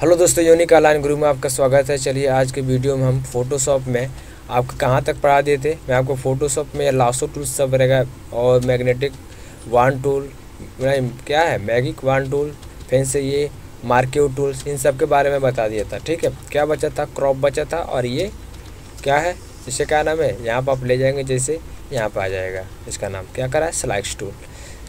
Hello दोस्तों unique online गुरु में आपका स्वागत है। चलिए, आज के वीडियो में हम फोटोशॉप में आपको कहाँ तक पढ़ा दिए थे मैं आपको फोटोशॉप में लासो टूल सब रहेगा और मैग्नेटिक वन टूल क्या है? मैगिक वन टूल फिर से ये मार्क्यू टूल्स इन सब के बारे में बता दिया था, ठीक है? क्या बचा था? क्रॉप बचा था और ये क्या है? इसे क्या नाम है? यहाँ पर आप ले जाएँगे, जैसे यहाँ पर आ जाएगा। इसका नाम क्या करा? है स्लाइक्स टूल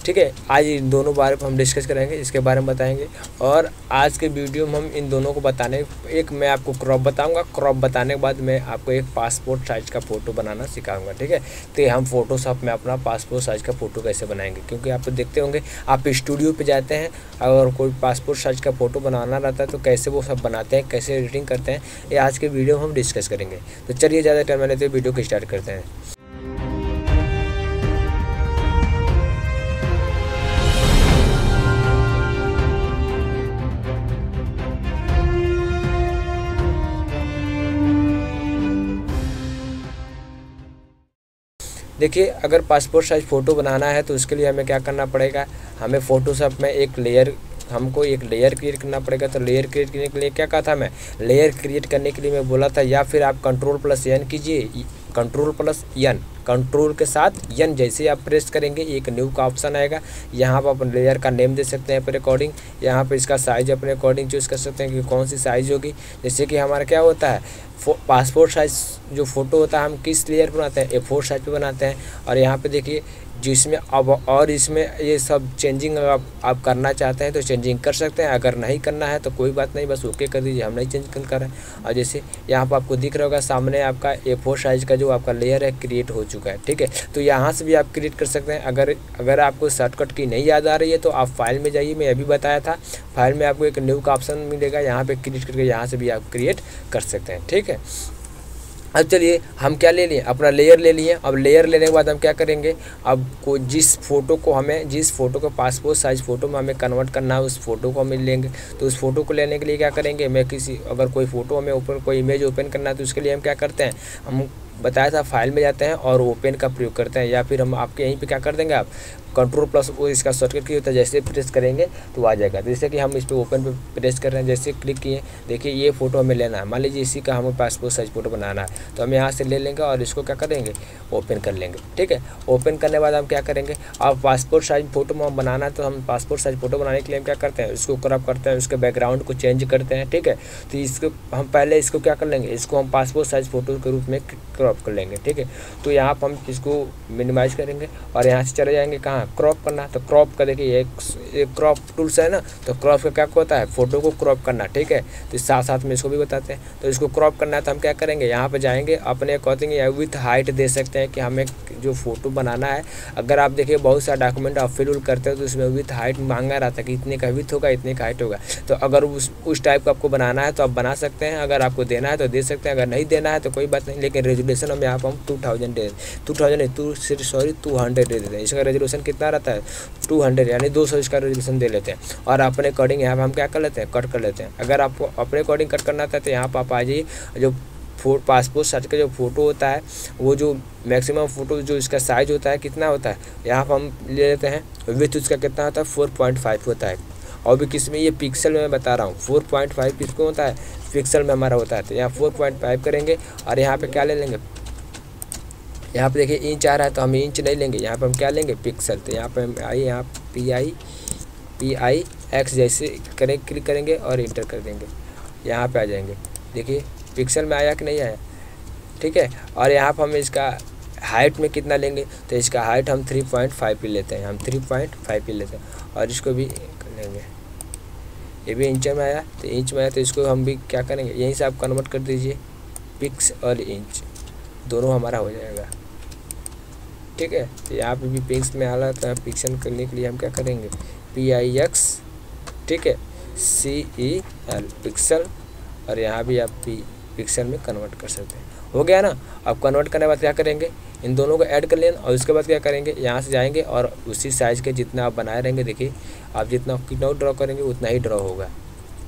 ठीक है? आज इन दोनों बारे में हम डिस्कस करेंगे इसके बारे में बताएँगे। और आज के वीडियो में हम इन दोनों को बताने, एक मैं आपको क्रॉप बताऊँगा। क्रॉप बताने के बाद मैं आपको एक पासपोर्ट साइज़ का फ़ोटो बनाना सिखाऊँगा, ठीक है? तो हम फोटोशॉप में अपना पासपोर्ट साइज़ का फ़ोटो कैसे बनाएँगे? क्योंकि आप तो देखते होंगे, आप स्टूडियो पर जाते हैं, अगर कोई पासपोर्ट साइज़ का फ़ोटो बनाना रहता है तो कैसे वो सब बनाते हैं, कैसे एडिटिंग करते हैं, ये आज के वीडियो में हम डिस्कस करेंगे। तो चलिए ज़्यादा टाइम मैंने तो वीडियो को स्टार्ट करते हैं। देखिए, अगर पासपोर्ट साइज़ फ़ोटो बनाना है तो उसके लिए हमें क्या करना पड़ेगा? हमें फ़ोटोशॉप में एक लेयर हमको एक लेयर क्रिएट करना पड़ेगा। तो लेयर क्रिएट करने के लिए क्या कहा था मैं? लेयर क्रिएट करने के लिए मैं बोला था, या फिर आप कंट्रोल प्लस एन कीजिए। कंट्रोल प्लस यन कंट्रोल के साथ यन जैसे आप प्रेस करेंगे एक न्यू का ऑप्शन आएगा। यहाँ पर अपने लेयर का नेम दे सकते हैं अपने अकॉर्डिंग यहाँ पर इसका साइज़ अपने अकॉर्डिंग चूज़ कर सकते हैं कि कौन सी साइज़ होगी। जैसे कि हमारा क्या होता है पासपोर्ट साइज़ जो फ़ोटो होता है, हम किस लेयर पर बनाते हैं? ए फोर साइज़ पर बनाते हैं। और यहाँ पे देखिए जिसमें अब और इसमें ये सब चेंजिंग आप, आप करना चाहते हैं तो चेंजिंग कर सकते हैं। अगर नहीं करना है तो कोई बात नहीं बस ओके कर दीजिए हम नहीं चेंज कर रहे हैं। और जैसे यहाँ पर आपको दिख रहा होगा सामने आपका ए फोर साइज़ का जो आपका लेयर है क्रिएट हो चुका है ठीक है? तो यहाँ से भी आप क्रिएट कर सकते हैं। अगर अगर आपको शॉर्टकट की नहीं याद आ रही है तो आप फ़ाइल में जाइए मैं अभी बताया था। फ़ाइल में आपको एक न्यू का ऑप्शन मिलेगा यहाँ पर क्रिएट करके यहाँ से भी आप क्रिएट कर सकते हैं ठीक है? अब चलिए, हम क्या ले लिए? अपना लेयर ले लिए। अब लेयर लेने के बाद हम क्या करेंगे? अब को, जिस फ़ोटो को हमें, जिस फ़ोटो को पासपोर्ट साइज़ फ़ोटो में हमें कन्वर्ट करना है, उस फ़ोटो को हम लेंगे। तो उस फ़ोटो को लेने के लिए क्या करेंगे? मैं किसी, अगर कोई फ़ोटो हमें ओपन कोई इमेज ओपन करना है तो उसके लिए हम क्या करते हैं? हम बताया था फ़ाइल में जाते हैं और ओपन का प्रयोग करते हैं। या फिर हम आपके यहीं पे क्या कर देंगे आप? कंट्रोल प्लस वो इसका शॉर्टकट की होता है, जैसे प्रेस करेंगे तो आ जाएगा। तो जैसे कि हम इस पर ओपन पे प्रेस कर रहे हैं, जैसे क्लिक किए, देखिए ये फ़ोटो हमें लेना है। मान लीजिए इसी का हमें पासपोर्ट साइज़ फ़ोटो बनाना है तो हम यहाँ से ले लेंगे और इसको क्या करेंगे? ओपन कर लेंगे, ठीक है? ओपन करने बाद हम क्या करेंगे? अब पासपोर्ट साइज़ फ़ोटो में हम बनाना है तो हम पासपोर्ट साइज़ फ़ोटो बनाने के लिए हम क्या करते हैं? इसको क्रॉप करते हैं, उसके बैकग्राउंड को चेंज करते हैं, ठीक है? तो इसको हम पहले इसको क्या कर लेंगे? इसको हम पासपोर्ट साइज़ फ़ोटो के रूप में क्रॉप कर लेंगे, ठीक है? तो यहाँ पर हम इसको मिनिमाइज करेंगे और यहाँ से चले जाएँगे कहाँ? क्रॉप करना तो क्रॉप का देखिए एक, एक क्रॉप टूल्स है ना तो क्रॉप का क्या होता है? फ़ोटो को क्रॉप करना ठीक है? तो साथ साथ में इसको भी बताते हैं। तो इसको क्रॉप करना है तो हम क्या करेंगे? यहाँ पर जाएँगे अपने अकॉर्डिंग विथ हाइट दे सकते हैं कि हमें जो फ़ोटो बनाना है। अगर आप देखिए बहुत सारा डॉक्यूमेंट आप फिल करते हो तो उसमें विथ हाइट मांगा रहता है कि इतने का विथ होगा इतने का हाइट होगा। तो अगर उस उस टाइप का आपको बनाना है तो आप बना सकते हैं। अगर आपको देना है तो दे सकते हैं। अगर नहीं देना है तो कोई बात नहीं लेकिन रेजुलेशन हम यहाँ पर हम टू थाउज़ेंड दे two thousand two sorry two hundred दे देते हैं। इसका रेजुलेशन कितना रहता है? टू हंड्रेड यानी दो सौ इसका रेजुलेशन दे लेते हैं। और अपने अकॉर्डिंग यहाँ पर हम क्या कर लेते हैं? कट कर लेते हैं। अगर आपको अपने अकॉर्डिंग कट करना था तो यहाँ पर आप आ जाइए। जो फो पासपोर्ट साइज़ का जो फ़ोटो होता है, वो जो मैक्सिमम फ़ोटो जो इसका साइज़ होता है, कितना होता है? यहाँ पर हम ले लेते हैं। विथ उसका कितना होता है? फोर पॉइंट फाइव होता है। और भी किसमें ये पिक्सल में मैं बता रहा हूँ। फोर पॉइंट फाइव किसको होता है? पिक्सल में हमारा होता है। तो यहाँ फोर पॉइंट फाइव करेंगे। और यहाँ पे क्या ले लेंगे? यहाँ पे देखिए इंच आ रहा है तो हम इंच नहीं लेंगे। यहाँ पे हम क्या लेंगे? पिक्सल तो यहाँ पे हम आई, यहाँ P I P I X जैसे करें क्लिक करेंगे और इंटर कर देंगे। यहाँ पे आ जाएँगे। देखिए पिक्सल में आया कि नहीं आया? ठीक है? और यहाँ पर हम इसका हाइट में कितना लेंगे? तो इसका हाइट हम थ्री पॉइंट फाइव पे लेते हैं। हम थ्री पॉइंट फाइव पे लेते हैं। और इसको भी लेंगे। ये भी इंच में आया। तो इंच में आया तो इसको हम भी क्या करेंगे? यहीं से आप कन्वर्ट कर दीजिए। पिक्स और इंच दोनों हमारा हो जाएगा। ठीक है? तो यहाँ पे भी पिक्स में आ रहा था पिक्सल करने के लिए हम क्या करेंगे? पी आई एक्स ठीक है? सी ई एल पिक्सल और यहाँ भी आप पी पिक्सल में कन्वर्ट कर सकते हैं। हो गया ना? अब कन्वर्ट करने के बाद क्या करेंगे? इन दोनों को ऐड कर लेना, और उसके बाद क्या करेंगे? यहाँ से जाएँगे, और उसी साइज़ के जितना आप बनाए रहेंगे, देखिए, आप जितना कितना ड्रॉ करेंगे, उतना ही ड्रॉ होगा।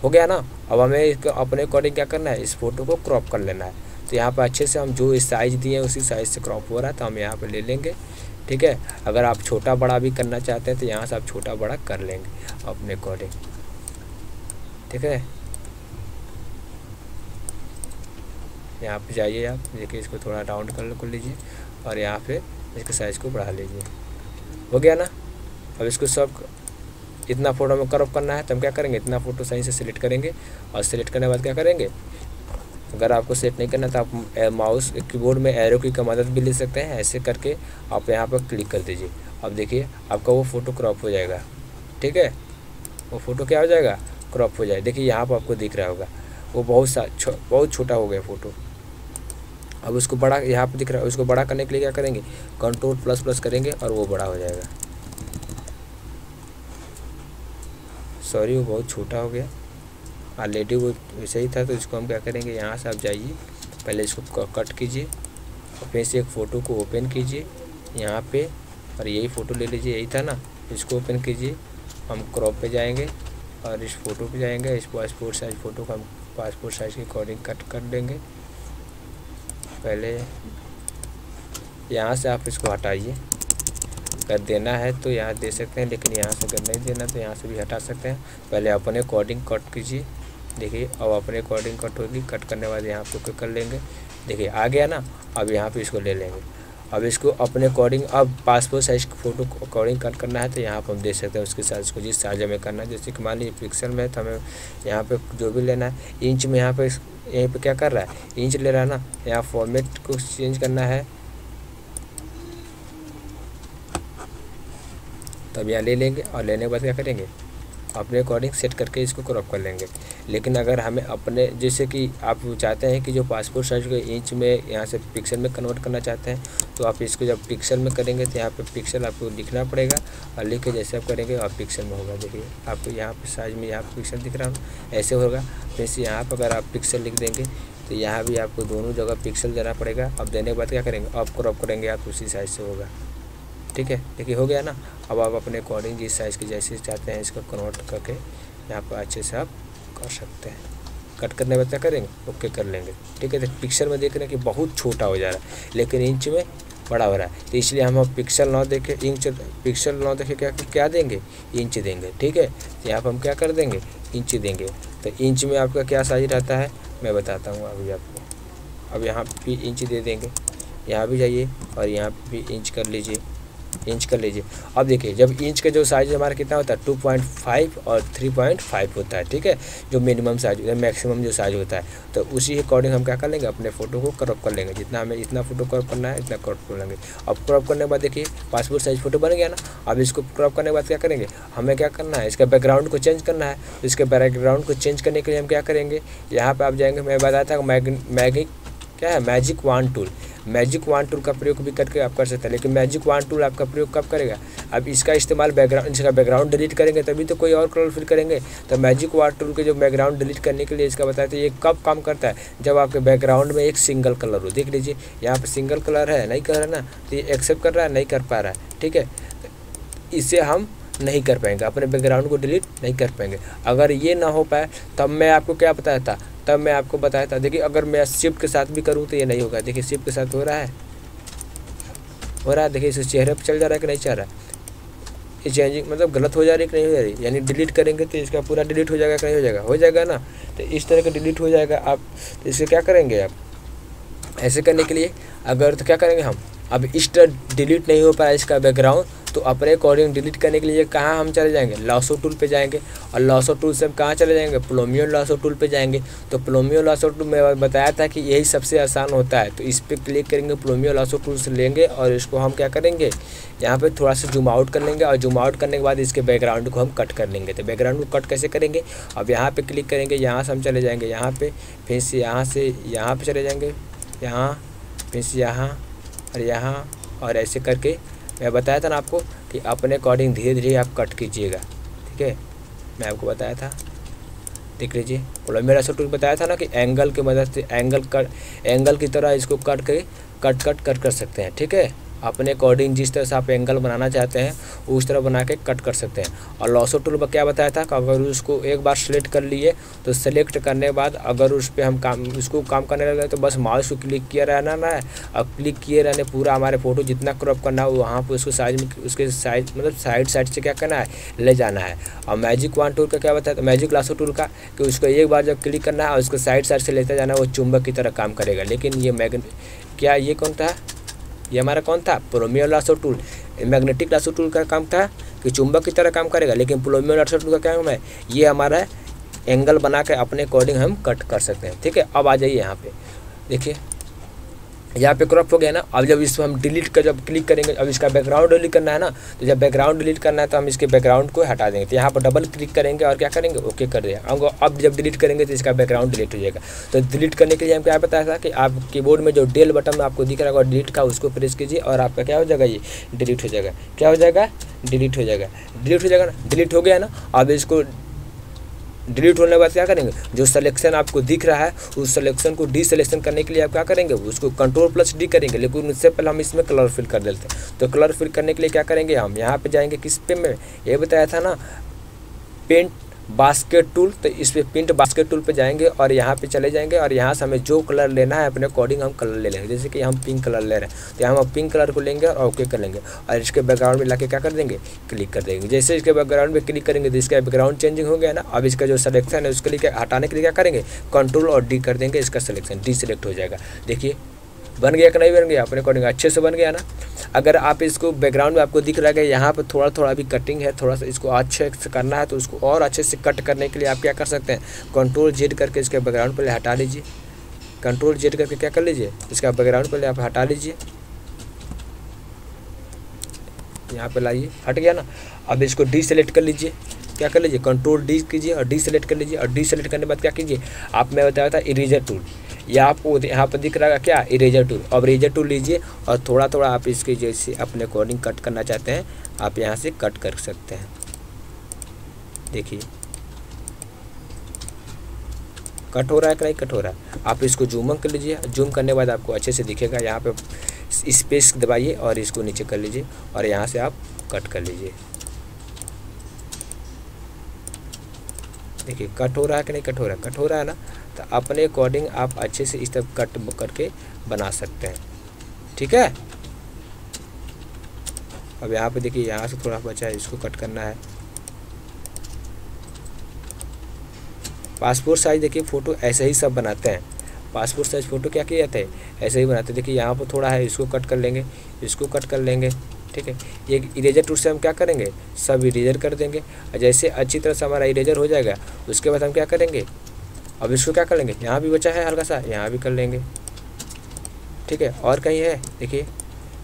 हो गया ना? अब हमें इसको अपने अकॉर्डिंग क्या करना है? इस फ़ोटो को क्रॉप कर लेना है। तो यहाँ पर अच्छे से हम जो साइज़ दिए हैं, उसी साइज़ से क्रॉप हो रहा है तो हम यहाँ पर ले लेंगे, ठीक है? अगर आप छोटा बड़ा भी करना चाहते हैं तो यहाँ से आप छोटा बड़ा कर लेंगे अपने अकॉर्डिंग ठीक है? यहाँ पे जाइए आप, देखिए इसको थोड़ा राउंड कर कर लीजिए और यहाँ पे इसके साइज़ को बढ़ा लीजिए, हो गया ना? अब इसको सब इतना फ़ोटो में क्रॉप करना है तो हम क्या करेंगे? इतना फ़ोटो सही से सिलेक्ट करेंगे और सिलेक्ट करने के बाद क्या करेंगे? अगर आपको सेट नहीं करना तो आप माउस कीबोर्ड में एरो की मदद भी ले सकते हैं। ऐसे करके आप यहाँ पर क्लिक कर दीजिए। अब देखिए आपका वो फ़ोटो क्रॉप हो जाएगा। ठीक है? वो फ़ोटो क्या हो जाएगा? क्रॉप हो जाए। देखिए यहाँ पर आपको दिख रहा होगा। वो बहुत सा छो, बहुत छोटा हो गया फ़ोटो अब उसको बड़ा यहाँ पर दिख रहा है उसको बड़ा करने के लिए क्या करेंगे? कंट्रोल प्लस प्लस करेंगे और वो बड़ा हो जाएगा। सॉरी वो बहुत छोटा हो गया। ऑलरेडी वो वैसे ही था तो इसको हम क्या करेंगे, यहाँ से आप जाइए, पहले इसको कट कीजिए और फिर से एक फ़ोटो को ओपन कीजिए, यहाँ पे, और यही फ़ोटो ले लीजिए, यही था ना, इसको ओपन कीजिए, हम क्रॉप पे जाएँगे, और इस फ़ोटो पे जाएँगे, इस पासपोर्ट साइज़ फ़ोटो को हम पासपोर्ट साइज़ के अकॉर्डिंग कट कर देंगे, पहले यहाँ से आप इसको हटाइए, अगर देना है तो यहाँ दे सकते हैं, लेकिन यहाँ से अगर नहीं देना तो यहाँ से भी हटा सकते हैं, पहले अपने अकॉर्डिंग कट कीजिए देखिए, अब अपने अकॉर्डिंग कट होगी कट करने बाद यहाँ पे कर लेंगे। देखिए, आ गया ना, अब यहाँ पे इसको ले लेंगे। अब इसको अपने अकॉर्डिंग अब passport size photo according cut करना है तो यहाँ पर हम देख सकते हैं उसके साइज़ को जिस साइज़ हमें करना है। जैसे कि मान लीजिए पिक्सल में तो हमें यहाँ पे जो भी लेना है इंच में यहाँ पे यहीं पे क्या कर रहा है? इंच ले रहा है ना, यहाँ फॉर्मेट को चेंज करना है। तब यहाँ ले लेंगे और लेने के बाद क्या करेंगे? अपने अकॉर्डिंग सेट करके इसको क्रॉप कर लेंगे। लेकिन अगर हमें अपने, जैसे कि आप चाहते हैं कि जो पासपोर्ट साइज़ को इंच में यहाँ से पिक्सल में कन्वर्ट करना चाहते हैं तो आप इसको जब पिक्सल में करेंगे तो यहाँ पे पिक्सल आपको लिखना पड़ेगा। और लिख के जैसे आप करेंगे, आप पिक्सल में होगा। देखिए आपको यहाँ पर साइज़ में यहाँ पिक्सल दिख रहा है। ऐसे होगा। जैसे यहाँ पर अगर आप पिक्सल लिख देंगे तो यहाँ भी आपको दोनों जगह पिक्सल देना पड़ेगा। अब देने के बाद क्या करेंगे? अब क्रॉप करेंगे, आप उसी साइज़ से होगा। ठीक है? देखिए, हो गया ना? अब आप अपने अकॉर्डिंग जिस साइज़ की जैसे चाहते हैं, इसको कन्वर्ट करके यहाँ पर अच्छे से आप कर सकते हैं। कट करने क्या करेंगे? ओके कर लेंगे। ठीक है तो पिक्सल में देख रहे हैं कि बहुत छोटा हो जा रहा है, लेकिन इंच में बड़ा हो रहा है। तो इसलिए हम पिक्सल ना देखे इंच पिक्सल ना देखे, क्या क्या देंगे? इंच देंगे, ठीक है? तो यहाँ पर हम क्या कर देंगे? इंच देंगे। तो इंच में आपका क्या साइज़ रहता है? मैं बताता हूँ अभी आपको। अब यहाँ भी इंच दे देंगे। यहाँ भी जाइए और यहाँ भी इंच कर लीजिए। इंच कर लीजिए। अब देखिए, जब इंच का जो साइज़ हमारा कितना होता है टू पॉइंट फाइव और थ्री पॉइंट फाइव होता है, ठीक है? जो मिनिमम साइज़ मैक्सिमम जो साइज़ होता है तो उसी अकॉर्डिंग हम क्या कर लेंगे? अपने फ़ोटो को क्रॉप कर लेंगे। जितना हमें इतना फ़ोटो क्रॉप करना है, इतना क्रॉप कर लेंगे। अब क्रॉप करने के बाद देखिए पासपोर्ट साइज़ फ़ोटो बन गया ना। अब इसको क्रॉप करने के बाद क्या करेंगे? हमें क्या करना है? इसका बैकग्राउंड को चेंज करना है। इसके बैकग्राउंड को चेंज करने के लिए हम क्या करेंगे? यहाँ पर आप जाएँगे, मैं बताया था मैग, मैगिक क्या है? Magic wand tool magic wand tool का प्रयोग भी करके आप कर सकते हैं, लेकिन मैजिक वन टूल आपका प्रयोग कब करेगा? अब इसका इस्तेमाल बैकग्राउंड इसका बैकग्राउंड डिलीट करेंगे, तभी तो कोई और कलर फिल करेंगे। तो मैजिक वन टूल के जो बैकग्राउंड डिलीट करने के लिए इसका बताया तो ये कब काम करता है? जब आपके बैकग्राउंड में एक सिंगल कलर हो, देख लीजिए, यहाँ पर सिंगल कलर है, नहीं कर रहा ना तो ये एक्सेप्ट कर रहा है, नहीं कर पा रहा है, ठीक है? इसे हम नहीं कर पाएँगे, अपने बैकग्राउंड को डिलीट नहीं कर पाएँगे। अगर ये ना हो पाए, तब मैं आपको क्या बताया था? तब मैं आपको बताया था। देखिए, अगर मैं शिफ्ट के साथ भी करूँ तो ये नहीं होगा। देखिए शिफ्ट के साथ हो रहा है। हो रहा है। देखिए, इस चेहरे पर चल जा रहा है कि नहीं चल रहा है? ये चेंजिंग मतलब गलत हो जा रही है कि नहीं हो जा रही? यानी डिलीट करेंगे तो इसका पूरा डिलीट हो जाएगा कि नहीं हो जाएगा? हो जाएगा ना? तो इस तरह का डिलीट हो जाएगा आप। तो इसे क्या करेंगे आप? ऐसे करने के लिए अगर तो क्या करेंगे हम? अब इस तरह डिलीट नहीं हो पाया इसका बैकग्राउंड तो अपने अकॉर्डिंग डिलीट करने के लिए कहाँ हम चले जाएँगे? लॉसो टूल पे जाएँगे। और लॉसो टूल से हम कहाँ चले जाएँगे? प्लोमियो लॉसो टूल पे जाएँगे। तो प्लोमियो लॉसो टूल में बताया था कि यही सबसे आसान होता है। तो इस पर क्लिक करेंगे प्लोमियो लॉसो टूल से लेंगे और इसको हम क्या करेंगे? यहाँ पर थोड़ा सा जूम आउट कर लेंगे और जूम आउट करने के बाद इसके बैकग्राउंड को हम कट कर लेंगे। तो बैकग्राउंड को कट कैसे करेंगे? अब यहाँ पर क्लिक करेंगे, यहाँ से हम चले जाएँगे। यहाँ पर फिर से यहाँ से यहाँ पर चले जाएँगे। यहाँ, फिर से यहाँ और यहाँ और ऐसे करके मैं बताया था ना आपको कि अपने अकॉर्डिंग धीरे धीरे आप कट कीजिएगा, ठीक है? मैं आपको बताया था। देख लीजिए, बोला, मेरा सब बताया था ना कि एंगल की मदद से एंगल कट एंगल की तरह इसको कट के कट कट कट कर सकते हैं, ठीक है? अपने अकॉर्डिंग जिस तरह से आप एंगल बनाना चाहते हैं, उस तरह बना के कट कर सकते हैं। और लॉसो टूल पर क्या बताया था अगर उसको एक बार सेलेक्ट कर लिए तो सेलेक्ट करने के बाद अगर उस पर हम काम, उसको काम करने लगे तो बस माउस को क्लिक किया रहना ना है। और क्लिक किए रहने पूरा हमारे फ़ोटो जितना क्रॉप करना हो, वहाँ पर उसको साइज़ में, उसके साइज़ मतलब साइड साइड से क्या करना है? ले जाना है। और मैजिक वन टूल का क्या बताया था? मैजिक लासो टूल का, कि उसको एक बार जब क्लिक करना है और उसको साइड साइड से लेते जाना है, वो चुंबक की तरह काम करेगा। लेकिन ये मैग क्या ये कौन था? ये हमारा कौन था? प्रोमियो lasso tool. Magnetic lasso tool का काम था कि चुंबक की तरह काम करेगा, लेकिन प्रोमियो लासो टूल का काम है? ये हमारा एंगल बना के अपने अकॉर्डिंग हम कट कर सकते हैं। ठीक है? अब आ जाइए यहाँ पे। देखिए। यहाँ पे क्रॉप हो गया ना, अब जब इसको हम डिलीट कर, जब क्लिक करेंगे अब इसका बैकग्राउंड डिलीट करना है ना तो जब बैकग्राउंड डिलीट करना है तो हम इसके बैकग्राउंड को हटा देंगे। तो यहाँ पर डबल क्लिक करेंगे और क्या करेंगे? ओके कर देंगे अब जब डिलीट करेंगे तो इसका बैकग्राउंड डिलीट हो जाएगा। तो डिलीट करने के लिए हम क्या बताया था कि आप कीबोर्ड में जो डेल बटन आपको दिख रहा होगा डिलीट का, उसको प्रेस कीजिए और आपका क्या हो जाएगा ये? डिलीट हो जाएगा। क्या हो जाएगा? डिलीट हो जाएगा। डिलीट हो जाएगा ना? डिलीट हो गया ना? अब इसको डिलीट होने के बाद क्या करेंगे? जो सिलेक्शन आपको दिख रहा है, उस सिलेक्शन को डी सिलेक्शन करने के लिए आप क्या करेंगे? उसको कंट्रोल प्लस डी करेंगे, लेकिन उससे पहले हम इसमें कलर फिल कर देते हैं। तो कलर फिल करने के लिए क्या करेंगे? हम यहाँ पर जाएँगे किस पे में? ये बताया था ना पेंट बास्केट टूल तो इस पर प्रिंट बास्केट टूल पे जाएँगे और यहाँ पे चले जाएँगे और यहाँ से हमें जो कलर लेना है, अपने अकॉर्डिंग हम कलर ले लेंगे। जैसे कि हम पिंक कलर ले रहे हैं तो यहाँ हम पिंक कलर को लेंगे और ओके कर लेंगे। और इसके बैकग्राउंड में ला क्या कर देंगे? क्लिक कर देंगे। जैसे इसके बैकग्राउंड में क्लिक करेंगे तो इसका बैकग्राउंड चेंजिंग हो गया ना, अब इसका जो सलेक्शन है, उसके लिए हटाने के लिए क्या करेंगे? कंट्रोल और डी कर देंगे, इसका सिलेक्शन डी सिलेक्ट हो जाएगा। देखिए बन गया कि नहीं बन गया? अपने अकॉर्डिंग अच्छे से बन गया ना? अगर आप इसको बैकग्राउंड में आपको दिख रहा है यहाँ पर थोड़ा थोड़ा भी कटिंग है, थोड़ा सा इसको अच्छे से करना है तो उसको और अच्छे से कट करने के लिए आप क्या कर सकते हैं? कंट्रोल जेड करके इसके बैकग्राउंड पहले हटा लीजिए। कंट्रोल जेड करके क्या कर लीजिए? इसका बैकग्राउंड पहले आप हटा लीजिए। यहाँ पे लाइए, हट गया ना? अब इसको डी सेलेक्ट कर लीजिए। क्या कर लीजिए? कंट्रोल डी कीजिए और डी सेलेक्ट कर लीजिए। और डी सेलेक्ट करने के बाद क्या कीजिए? आप मैं बताया था इरेजर टूल या आपको यहाँ पर दिख रहा है क्या? इरेजर टूल अब इरेजर टूल लीजिए और थोड़ा थोड़ा आप इसके जैसे अपने अकॉर्डिंग कट करना चाहते हैं, आप यहाँ से कट कर सकते हैं। देखिए। कट हो रहा है कट हो रहा है। आप इसको जूम कर लीजिए। जूम करने के बाद आपको अच्छे से दिखेगा। यहाँ पे स्पेस दबाइए और इसको नीचे कर लीजिए और यहाँ से आप कट कर लीजिए। देखिए कट हो रहा है कि नहीं? कट हो रहा है। कट हो रहा है ना? तो अपने अकॉर्डिंग आप अच्छे से इस तरफ़ कट करके बना सकते हैं। ठीक है? अब यहाँ पे देखिए, यहाँ से थोड़ा बचा है, इसको कट करना है। पासपोर्ट साइज़ देखिए फ़ोटो ऐसे ही सब बनाते हैं। पासपोर्ट साइज़ फ़ोटो क्या किया जाता है ऐसे ही बनाते देखिए, यहाँ पर थोड़ा है, इसको कट कर लेंगे, इसको कट कर लेंगे। ठीक है? ये इरेजर टूल से हम क्या करेंगे? सब इरेजर कर देंगे। जैसे अच्छी तरह से हमारा इरेजर हो जाएगा, उसके बाद हम क्या करेंगे? अब इसको क्या कर लेंगे? यहाँ भी बचा है हल्का सा, यहाँ भी कर लेंगे। ठीक है, और कहीं है? देखिए,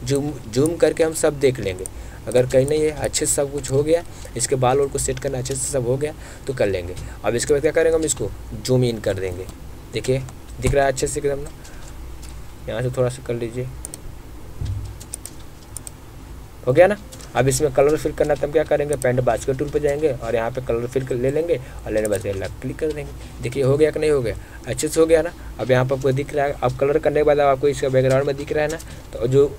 जूम जूम करके हम सब देख लेंगे। अगर कहीं नहीं है, अच्छे से सब कुछ हो गया, इसके बाल और को सेट करना अच्छे से सब हो गया तो कर लेंगे। अब इसके बाद क्या करेंगे हम इसको? जूम इन कर देंगे। देखिए, दिख रहा है अच्छे से एकदम ना? यहाँ से थोड़ा सा कर लीजिए। हो गया ना? अब इसमें कलर फिल करना तो हम क्या करेंगे? पेंट बास्केट टूल पर जाएँगे और यहाँ पे कलर फिल ले लेंगे और लेने बाद क्लिक कर देंगे। देखिए, हो गया कि नहीं हो गया? अच्छे से हो गया ना? अब यहाँ पर आपको दिख रहा है, अब कलर करने के बाद आपको इसका बैकग्राउंड में दिख रहा है ना? तो जो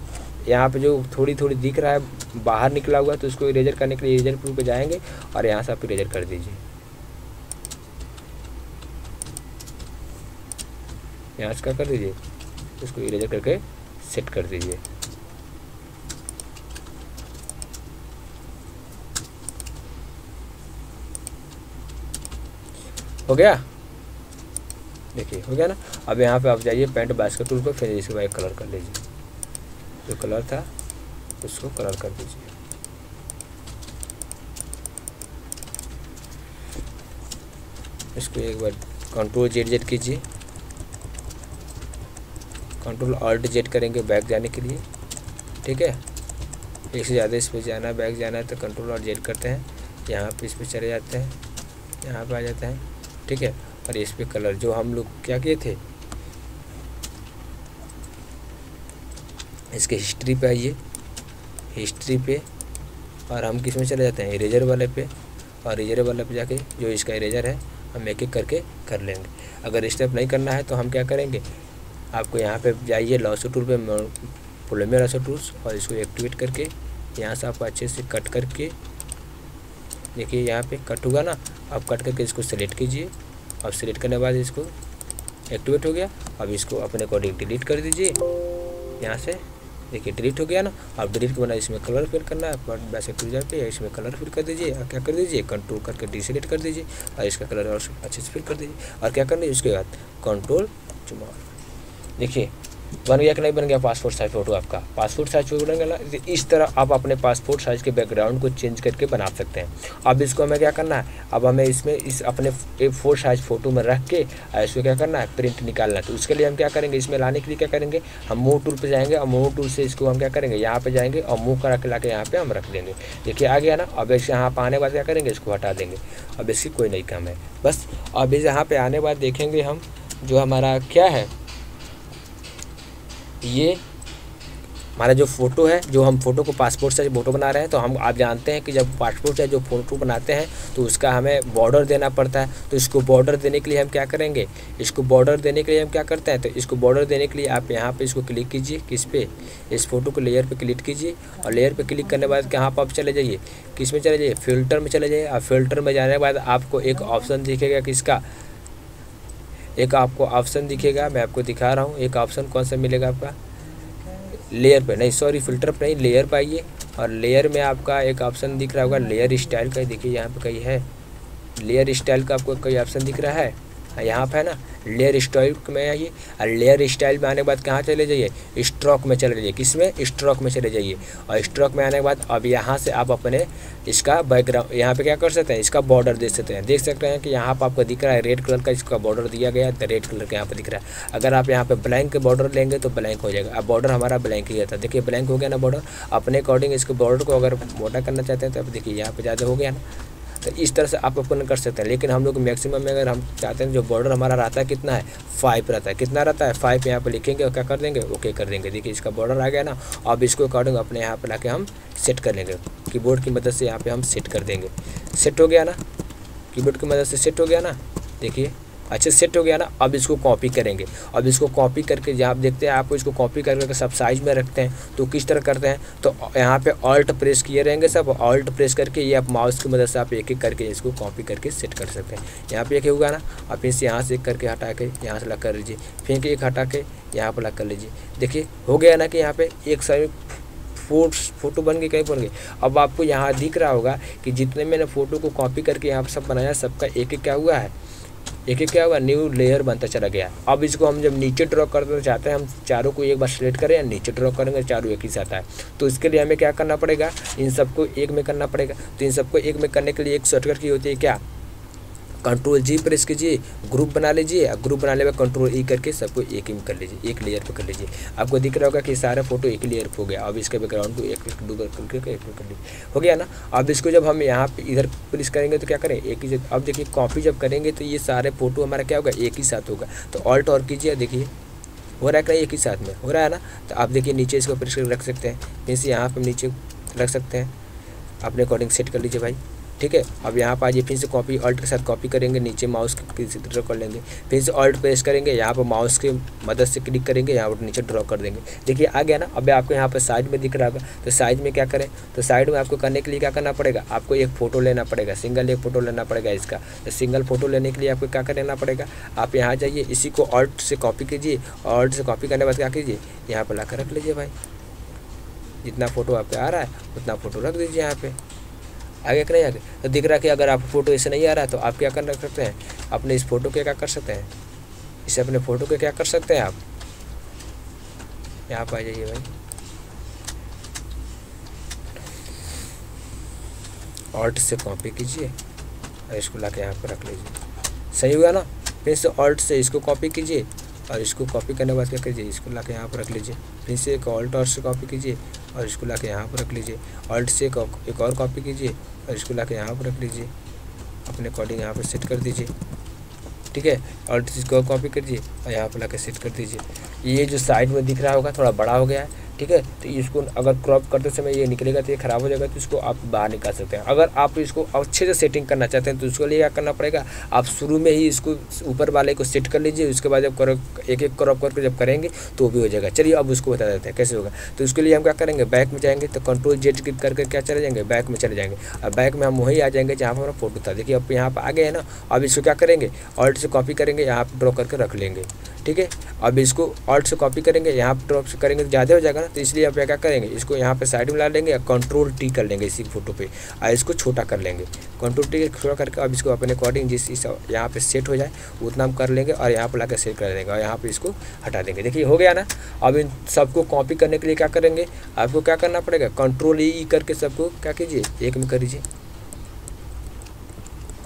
यहाँ पे जो थोड़ी थोड़ी दिख रहा है, बाहर निकला हुआ है तो उसको इरेजर करने के लिए इरेजर टूल पे जाएँगे और यहाँ से आप इरेजर कर दीजिए। यहाँ से क्या कर दीजिए? उसको इरेजर करके सेट कर दीजिए। हो गया? देखिए, हो गया ना? अब यहाँ पे आप जाइए पेंट बास्केट टूल पर फिर इसके बाद कलर कर लीजिए। जो कलर था, उसको कलर कर दीजिए। इसको एक बार कंट्रोल जेड जेड कीजिए। कंट्रोल ऑल्ट जेड करेंगे बैक जाने के लिए। ठीक है? एक से ज़्यादा इस पर जाना बैक जाना है तो कंट्रोल और जेड करते हैं। यहाँ पे इस पर चले जाते हैं। यहाँ पे आ जाते हैं। ठीक है? और इस पर कलर जो हम लोग क्या किए थे? इसके हिस्ट्री पे आइए। हिस्ट्री पे और हम किसमें चले जाते हैं? इरेजर वाले पे। और इरेजर वाले पे जाके जो इसका इरेजर है, हम एक एक करके कर लेंगे। अगर स्टेप नहीं करना है तो हम क्या करेंगे? आपको यहाँ पे जाइए लॉसो टूल पे पोलोमियर असो टूल्स और इसको एक्टिवेट करके यहाँ से आप अच्छे से कट करके देखिए यहाँ पे कट होगा ना अब कट करके इसको सेलेक्ट कीजिए। अब सेलेक्ट करने के बाद इसको एक्टिवेट हो गया। अब इसको अपने अकॉर्डिंग डिलीट कर दीजिए। यहाँ से देखिए डिलीट हो गया ना। अब डिलीट के बना इसमें कलर फिल करना है। बट वैसे टू पे इसमें कलर फिल कर दीजिए। और क्या कर दीजिए? कंट्रोल करके डिसलेक्ट कर दीजिए। और इसका कलर और अच्छे से फिल कर दीजिए। और क्या करना? है उसके बाद कंट्रोल चुमा देखिए बन गया कि नहीं बन गया? पासपोर्ट साइज़ फ़ोटो आपका। पासपोर्ट साइज़ फ़ोटो बन गया इस तरह आप अपने पासपोर्ट साइज़ के बैकग्राउंड को चेंज करके बना सकते हैं। अब इसको हमें क्या करना है? अब हमें इसमें इस अपने ए फोर साइज़ फ़ोटो में रख के इसको क्या करना है? प्रिंट निकालना है। तो उसके लिए हम क्या करेंगे? इसमें लाने के लिए क्या करेंगे? हम मूव टूल पर जाएँगे। और मूव टूल से इसको हम क्या करेंगे? यहाँ पर जाएँगे और मूव करा के ला के यहाँ पर हम रख देंगे। देखिए, आ गया ना? अब इस यहाँ पर आने बाद क्या करेंगे? इसको हटा देंगे। अब इसकी कोई नहीं काम है। बस, अब इस यहाँ पर आने बाद देखेंगे हम जो हमारा क्या है? ये हमारा जो फ़ोटो है, जो हम फ़ोटो को पासपोर्ट से फ़ोटो बना रहे हैं तो हम, आप जानते हैं कि जब पासपोर्ट से जो फ़ोटो बनाते हैं तो उसका हमें बॉर्डर देना पड़ता है। तो इसको बॉर्डर देने के लिए हम क्या करेंगे? इसको बॉर्डर देने के लिए हम क्या करते हैं? तो इसको बॉर्डर देने के लिए आप यहाँ पे इसको क्लिक कीजिए, किस पे? इस फ़ोटो को लेयर पे क्लिक कीजिए और लेयर पे क्लिक करने के बाद कहाँ पर आप चले जाइए? किसमें चले जाइए? फ़िल्टर में चले जाइए। और फ़िल्टर में जाने के बाद आपको एक ऑप्शन दिखेगा किसका एक आपको ऑप्शन दिखेगा, मैं आपको दिखा रहा हूँ, एक ऑप्शन कौन सा मिलेगा आपका? लेयर पे, नहीं सॉरी फ़िल्टर पे नहीं लेयर पे आइए। और लेयर में आपका एक ऑप्शन दिख रहा होगा लेयर स्टाइल का, देखिए यहाँ पे कहीं है। लेयर स्टाइल का आपको कोई ऑप्शन दिख रहा है? यहाँ पर है ना लेयर स्टाइल में आइए। और लेयर स्टाइल में आने के बाद कहाँ चले जाइए? स्ट्रोक में चले जाइए। किसमें? स्ट्रोक में चले जाइए। और स्ट्रोक में आने के बाद अब यहाँ से आप अपने इसका बैकग्राउंड यहाँ पे क्या कर सकते हैं? इसका बॉर्डर दे सकते हैं। देख सकते हैं कि यहाँ पर आपको दिख रहा है रेड कलर का इसका बॉर्डर दिया गया है। रेड कलर का यहाँ पर दिख रहा है। अगर आप यहाँ पे ब्लैंक बॉर्डर लेंगे तो ब्लैंक हो जाएगा। अब बॉर्डर हमारा ब्लैंक ही था। देखिए ब्लैंक हो गया ना बॉर्डर अपने अकॉर्डिंग इसके बॉर्डर को अगर मोटा करना चाहते हैं तो देखिए यहाँ पर ज़्यादा हो गया ना। तो इस तरह से आप ओपन कर सकते हैं। लेकिन हम लोग मैक्सिमम में अगर हम चाहते हैं जो बॉर्डर हमारा रहता है, कितना है? फाइव रहता है। कितना रहता है? फाइव यहाँ पर लिखेंगे और क्या कर देंगे? ओके कर देंगे। देखिए, इसका बॉर्डर आ गया ना। अब इसको अकॉर्डिंग अपने यहाँ पर ला हम सेट कर लेंगे। कीबोर्ड की मदद से यहाँ पर हम सेट कर देंगे। सेट हो गया ना? कीबोर्ड की मदद से सेट हो गया ना? देखिए। अच्छे सेट हो गया ना, अब इसको कॉपी करेंगे। अब इसको कॉपी करके जहाँ आप देखते हैं, आपको इसको कॉपी करके सब साइज़ में रखते हैं तो किस तरह करते हैं? तो यहाँ पे ऑल्ट प्रेस किए रहेंगे सब ऑल्ट प्रेस करके ये आप माउस की मदद से आप एक एक करके इसको कॉपी करके सेट कर सकते हैं। यहाँ पे एक होगा ना, आप इसे यहाँ से एक करके हटा के यहाँ से लग कर लीजिए। फिर एक हटा के यहाँ पर लग कर लीजिए। देखिए, हो गया ना कि यहाँ पर एक साइड फोर्स फ़ोटो बन गई कहीं बन गई अब आपको यहाँ दिख रहा होगा कि जितने मैंने फ़ोटो को कॉपी करके यहाँ पर सब बनाया, सबका एक एक क्या हुआ है? एक एक क्या हुआ न्यू लेयर बनता चला गया। अब इसको हम जब नीचे ड्रॉ करते चाहते हैं, हम चारों को एक बार सेलेक्ट करें या नीचे ड्रॉ करेंगे, चारों एक ही साथ आए। तो इसके लिए हमें क्या करना पड़ेगा? इन सबको एक में करना पड़ेगा। तो इन सबको एक में करने के लिए एक शॉर्टकट की होती है क्या? कंट्रोल जी प्रेस कीजिए ग्रुप बना लीजिए, और ग्रुप बनाने में कंट्रोल ई करके सबको एक ही कर लीजिए, एक लेयर पे कर लीजिए। आपको दिख रहा होगा कि सारा फ़ोटो एक लेयर पे हो गया। अब इसके बैकग्राउंड को एक दो करके एक कर लीजिए। हो गया ना? अब इसको जब हम यहाँ पे इधर प्रेस करेंगे तो क्या करें? एक ही अब देखिए कॉपी जब करेंगे तो ये सारे फ़ोटो हमारा क्या होगा? एक ही साथ होगा। तो ऑल्ट और कीजिए देखिए, हो रहा है क्या एक ही साथ में। हो रहा है ना? तो आप देखिए, नीचे इसको प्रेस रख सकते हैं। मीन्स यहाँ पर नीचे रख सकते हैं। अपने अकॉर्डिंग सेट कर लीजिए भाई। ठीक है? अब यहाँ पर आइए फिर से कॉपी ऑल्ट के साथ कॉपी करेंगे, नीचे माउस किसी ड्रॉ कर लेंगे। फिर से ऑल्ट प्रेस करेंगे, यहाँ पर माउस की मदद से क्लिक करेंगे, यहाँ पर नीचे ड्रॉ कर देंगे। देखिए, आ गया ना? अभी आपको यहाँ पर साइड में दिख रहा होगा। तो साइड में क्या करें? तो साइड में आपको करने के लिए क्या करना पड़ेगा? आपको एक फ़ोटो लेना पड़ेगा सिंगल एक फ़ोटो लेना पड़ेगा इसका। तो सिंगल फ़ोटो लेने के लिए आपको क्या करना पड़ेगा? आप यहाँ जाइए, इसी को ऑल्ट से कॉपी कीजिए। ऑल्ट से कॉपी करने के बाद क्या कीजिए? यहाँ पर ला रख लीजिए भाई। जितना फ़ोटो आपका आ रहा है, उतना फ़ोटो रख दीजिए यहाँ पे। आगे कि नहीं आगे। तो दिख रहा कि अगर आप फ़ोटो ऐसे नहीं आ रहा है तो आप क्या कर सकते हैं? अपने इस फ़ोटो के क्या कर सकते हैं? इसे अपने फ़ोटो के क्या कर सकते हैं आप? यहाँ पर आ जाइए भाई। ऑल्ट से कॉपी कीजिए और इसको ला के यहाँ पर रख लीजिए। सही हुआ ना? फिर से ऑल्ट से इसको कॉपी कीजिए। और इसको कॉपी करने के बाद क्या कीजिए इसको ला के यहाँ पर रख लीजिए। फिर से एक ऑल्ट और से कॉपी कीजिए और इसको ला के यहाँ पर रख लीजिए। ऑल्ट से एक, और कॉपी कीजिए और इसको ला के यहाँ पर रख लीजिए। अपने अकॉर्डिंग यहाँ पर सेट कर दीजिए। ठीक है? ऑल्ट इसको कॉपी कर दीजिए और यहाँ पर ला सेट कर दीजिए। ये जो साइड में दिख रहा होगा थोड़ा बड़ा हो गया है। ठीक है? तो इसको अगर क्रॉप करते समय ये निकलेगा तो ये ख़राब हो जाएगा तो इसको आप बाहर निकाल सकते हैं। अगर आप इसको अच्छे से सेटिंग करना चाहते हैं तो उसके लिए क्या करना पड़ेगा? आप शुरू में ही इसको ऊपर वाले को सेट कर लीजिए, उसके बाद जब एक एक क्रॉप करके जब करेंगे तो भी हो जाएगा। चलिए अब उसको बता देते हैं, कैसे होगा? तो उसके लिए हम क्या करेंगे? बैक में जाएँगे तो कंट्रोल जेड क्लिक करके क्या चले जाएँगे? बैक में चले जाएँगे। और बैक में हम वहीं आ जाएँगे जहाँ पर हमारा फ़ोटो था। देखिए, अब यहाँ पर आ गए हैं ना, अब इसको क्या करेंगे? ऑल्ट से कॉपी करेंगे, यहाँ पर ड्रॉ करके रख लेंगे। ठीक है? अब इसको ऑल्ट से कॉपी करेंगे, यहाँ पर ड्रॉप से करेंगे तो ज़्यादा हो जाएगा ना तो इसलिए आप क्या करेंगे? इसको यहाँ पे साइड में ला लेंगे या कंट्रोल टी कर लेंगे इसी फ़ोटो पे। और इसको छोटा कर लेंगे। कंट्रोल टी छोटा करके अब इसको अपने अकॉर्डिंग जिस यहाँ पे सेट हो जाए, उतना हम कर लेंगे और यहाँ पर ला सेट कर लेंगे और यहाँ पर इसको हटा देंगे। देखिए, हो गया ना? अब इन सबको कॉपी करने के लिए क्या करेंगे? आपको क्या करना पड़ेगा? कंट्रोल ई करके सबको क्या कीजिए? एक में कर दीजिए।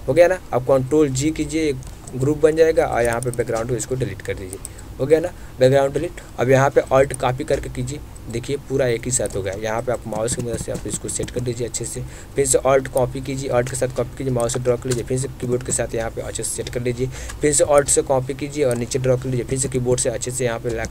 हो गया ना? अब कंट्रोल जी कीजिए ग्रुप बन जाएगा और यहाँ पे बैकग्राउंड को इसको डिलीट कर दीजिए। हो गया ना? बैकग्राउंड डिलीट अब यहाँ पे ऑल्ट कॉपी करके कीजिए। देखिए, पूरा एक ही साथ हो गया। यहाँ पे आप माउस की मदद से आप इसको सेट कर दीजिए अच्छे से। फिर से ऑल्ट कॉपी कीजिए। ऑल्ट के साथ कॉपी कीजिए। माउस से ड्रॉ कर लीजिए। फिर से कीबोर्ड के साथ यहाँ पे अच्छे से सेट कर लीजिए। फिर से ऑल्ट से कॉपी कीजिए और नीचे ड्रॉ कर लीजिए। फिर से कीबोर्ड से अच्छे से यहाँ पे ला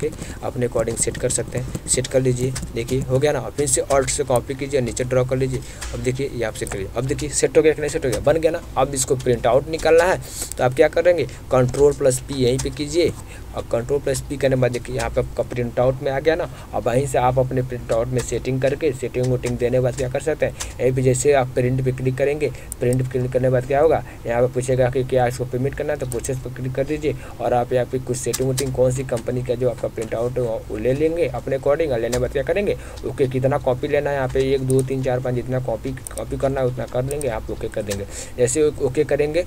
अपने अकॉर्डिंग सेट कर सकते हैं। सेट कर लीजिए। देखिए, हो गया ना? फिर से ऑल्ट से कॉपी कीजिए और नीचे ड्रॉ कर लीजिए। अब देखिए, ये आप सेट करिए अब देखिए सेट हो गया कि नहीं सेट हो गया? बन गया ना? अब इसको प्रिंट आउट निकालना है। तो आप क्या करेंगे? कंट्रोल प्लस पी यहीं पर कीजिए। और कंट्रोल प्लस पी करने बाद देखिए यहाँ पे आपका प्रिंट आउट में आ गया ना। अब वहीं से आप अपने प्रिंट आउट में सेटिंग करके सेटिंग वोटिंग देने के बाद क्या कर सकते हैं? यहीं पे जैसे आप प्रिंट पे क्लिक करेंगे प्रिंट पे क्लिक करने बाद क्या होगा? यहाँ पे पूछेगा कि क्या इसको पेमेंट करना है तो प्रोसेस पर क्लिक कर दीजिए और आप यहाँ पे कुछ सेटिंग वोटिंग कौन सी कंपनी का जो आपका प्रिंट आउट वो ले लेंगे अपने अकॉर्डिंग और लेने बाद क्या करेंगे? ओके कितना कॉपी लेना है यहाँ पे? एक, दो, तीन, चार, पाँच, जितना कॉपी कॉपी करना है, उतना कर लेंगे, आप ओके कर देंगे। जैसे ओके करेंगे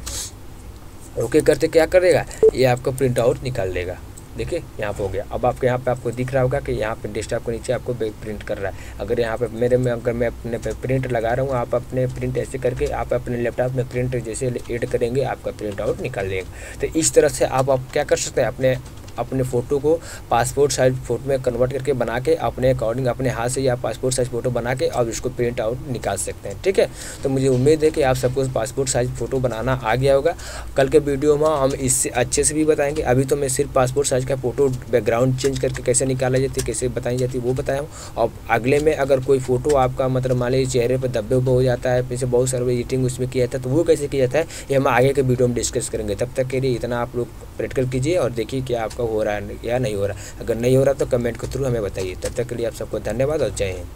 ओके करते क्या करेगा? ये आपका प्रिंट आउट निकाल लेगा। देखिए यहाँ पे हो गया। अब आपके यहाँ पे आपको दिख रहा होगा कि यहाँ पे डेस्कटॉप के नीचे आपको प्रिंट कर रहा है। अगर यहाँ पे मेरे में अगर मैं अपने पे प्रिंट लगा रहा हूँ आप अपने प्रिंट ऐसे करके आप अपने लैपटॉप में प्रिंट जैसे एड करेंगे आपका प्रिंट आउट निकाल देगा तो इस तरह से आप, आप क्या कर सकते हैं? अपने अपने फ़ोटो को पासपोर्ट साइज़ फ़ोटो में कन्वर्ट करके बना के अपने अकॉर्डिंग अपने हाथ से या पासपोर्ट साइज़ फ़ोटो बना के अब इसको प्रिंट आउट निकाल सकते हैं, ठीक है? तो मुझे उम्मीद है कि आप सबको पासपोर्ट साइज़ फ़ोटो बनाना आ गया होगा। कल के वीडियो में हम इससे अच्छे से भी बताएँगे। अभी तो मैं सिर्फ़ पासपोर्ट साइज़ का फ़ोटो बैकग्राउंड चेंज करके कैसे निकाला जाती है कैसे बताई जाती है वो बताया हूँ। और अगले में अगर कोई फ़ोटो आपका मतलब मान लीजिए चेहरे पर दब्बे उब्बे हो जाता है, फिर बहुत सारे एडिटिंग उसमें किया था तो वो कैसे किया जाता है, ये हम आगे के वीडियो में डिस्कस करेंगे। तब तक के लिए इतना आप लोग प्रैक्टिकल कीजिए और देखिए क्या हो रहा है या नहीं हो रहा। अगर नहीं हो रहा तो कमेंट के थ्रू हमें बताइए। तब तक के लिए आप सबको धन्यवाद और जय हिंद।